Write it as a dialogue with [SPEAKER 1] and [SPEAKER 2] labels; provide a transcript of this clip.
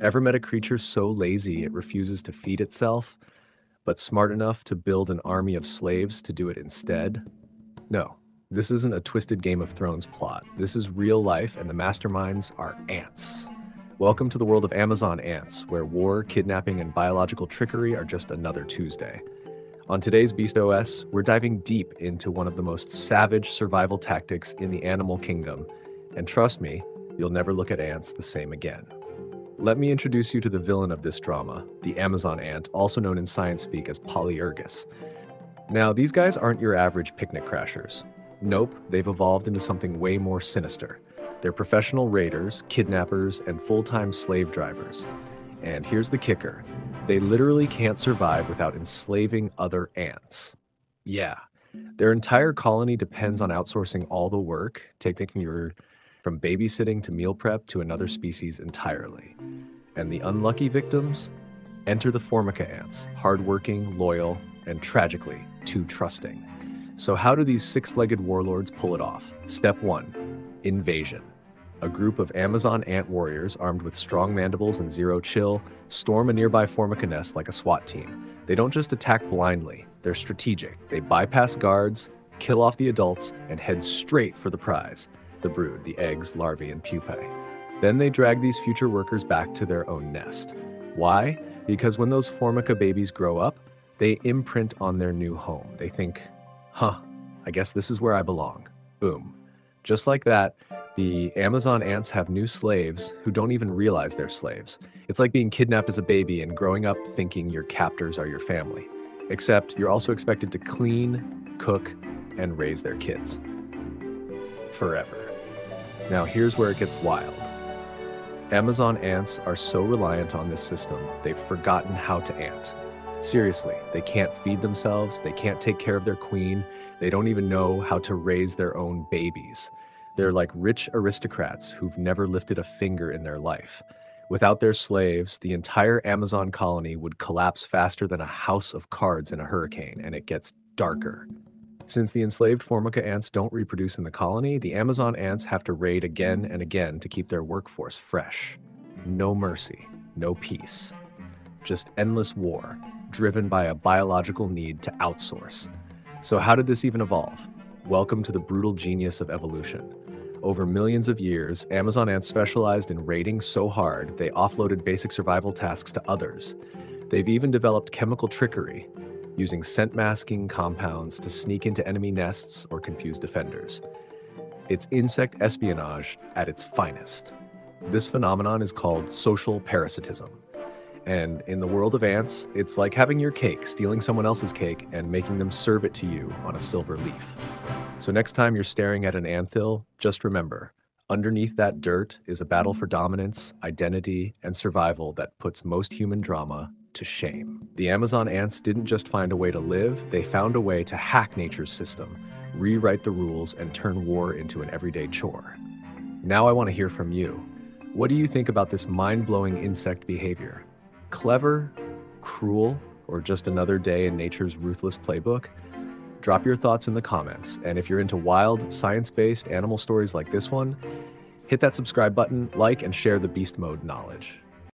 [SPEAKER 1] Ever met a creature so lazy it refuses to feed itself, but smart enough to build an army of slaves to do it instead? No, this isn't a twisted Game of Thrones plot. This is real life, and the masterminds are ants. Welcome to the world of Amazon ants, where war, kidnapping, and biological trickery are just another Tuesday. On today's BeastOS, we're diving deep into one of the most savage survival tactics in the animal kingdom, and trust me, you'll never look at ants the same again. Let me introduce you to the villain of this drama, the Amazon ant, also known in science speak as Polyergus. Now, these guys aren't your average picnic crashers. Nope, they've evolved into something way more sinister. They're professional raiders, kidnappers, and full time slave drivers. And here's the kicker they literally can't survive without enslaving other ants. Yeah, their entire colony depends on outsourcing all the work, taking your from babysitting to meal prep to another species entirely. And the unlucky victims enter the Formica ants, hardworking, loyal, and tragically, too trusting. So, how do these six legged warlords pull it off? Step one invasion. A group of Amazon ant warriors armed with strong mandibles and zero chill storm a nearby Formica nest like a SWAT team. They don't just attack blindly, they're strategic. They bypass guards, kill off the adults, and head straight for the prize the brood, the eggs, larvae, and pupae. Then they drag these future workers back to their own nest. Why? Because when those Formica babies grow up, they imprint on their new home. They think, huh, I guess this is where I belong. Boom. Just like that, the Amazon ants have new slaves who don't even realize they're slaves. It's like being kidnapped as a baby and growing up thinking your captors are your family. Except you're also expected to clean, cook, and raise their kids. Forever. Now, here's where it gets wild. Amazon ants are so reliant on this system, they've forgotten how to ant. Seriously, they can't feed themselves, they can't take care of their queen, they don't even know how to raise their own babies. They're like rich aristocrats who've never lifted a finger in their life. Without their slaves, the entire Amazon colony would collapse faster than a house of cards in a hurricane, and it gets darker. Since the enslaved Formica ants don't reproduce in the colony, the Amazon ants have to raid again and again to keep their workforce fresh. No mercy, no peace. Just endless war, driven by a biological need to outsource. So, how did this even evolve? Welcome to the brutal genius of evolution. Over millions of years, Amazon ants specialized in raiding so hard they offloaded basic survival tasks to others. They've even developed chemical trickery, using scent masking compounds to sneak into enemy nests or confuse defenders. It's insect espionage at its finest. This phenomenon is called social parasitism. And in the world of ants, it's like having your cake, stealing someone else's cake, and making them serve it to you on a silver leaf. So next time you're staring at an anthill, just remember underneath that dirt is a battle for dominance, identity, and survival that puts most human drama to shame. The Amazon ants didn't just find a way to live, they found a way to hack nature's system, rewrite the rules, and turn war into an everyday chore. Now I want to hear from you. What do you think about this mind blowing insect behavior? Clever, cruel, or just another day in nature's ruthless playbook? Drop your thoughts in the comments, and if you're into wild, science based animal stories like this one, hit that subscribe button, like, and share the beast mode knowledge.